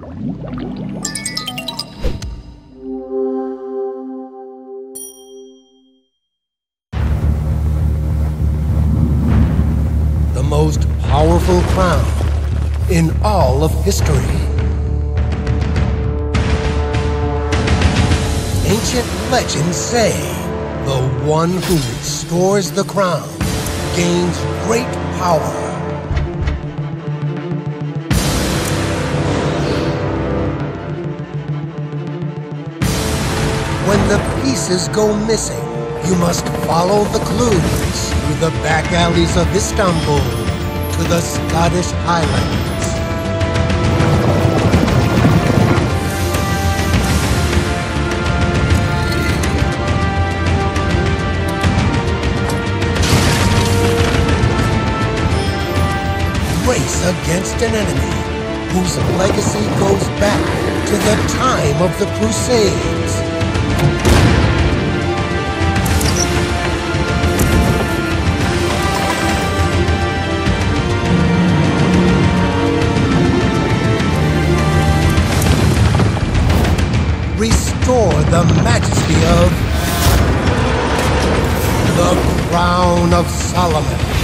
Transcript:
The most powerful crown in all of history. Ancient legends say the one who restores the crown gains great power. The pieces go missing, you must follow the clues through the back alleys of Istanbul to the Scottish Highlands. Race against an enemy whose legacy goes back to the time of the Crusades. Restore the majesty of the Crown of Solomon.